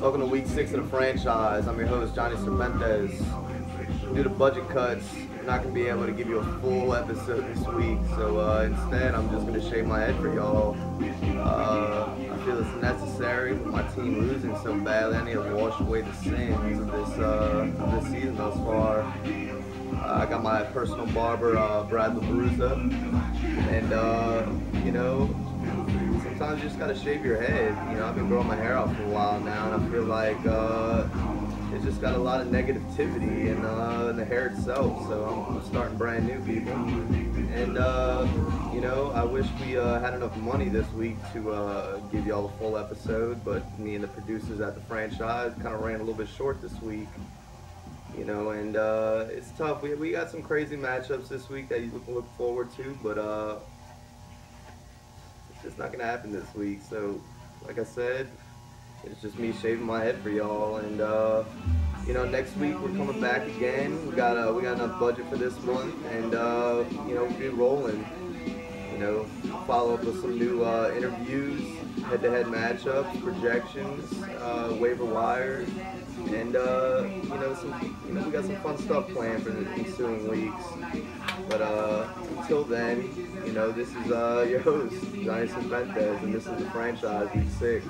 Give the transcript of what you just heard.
Welcome to week six of the franchise. I'm your host, Johnny Serpentes. Due to budget cuts, I'm not going to be able to give you a full episode this week, so uh, instead I'm just going to shave my head for y'all. Uh, I feel it's necessary with my team losing so badly. I need to wash away the sins of this, uh, of this season thus far. Uh, I got my personal barber, uh, Brad LaBruza, and uh, you know, sometimes you just gotta shave your head. You know, I've been growing my hair out for a while now, and I feel like uh, it's just got a lot of negativity in, uh, in the hair itself. So I'm, starting brand new, people. And uh, you know, I wish we uh, had enough money this week to uh, give y'all a full episode, but me and the producers at the franchise kind of ran a little bit short this week. You know, and uh, it's tough. We, we got some crazy matchups this week that you can look forward to, but it's not gonna happen this week. So, like I said, it's just me shaving my head for y'all, and uh, you know, next week we're coming back again. We got uh, we got enough budget for this month, and uh, you know, we'll be rolling. You know, follow up with some new uh, interviews, head-to-head matchups, projections, uh, waiver wire, and uh, you know, some you know, we got some fun stuff planned for the ensuing weeks. But uh, until then, you know, this is uh, your host, Johnny Serpentes, and this is the franchise week six.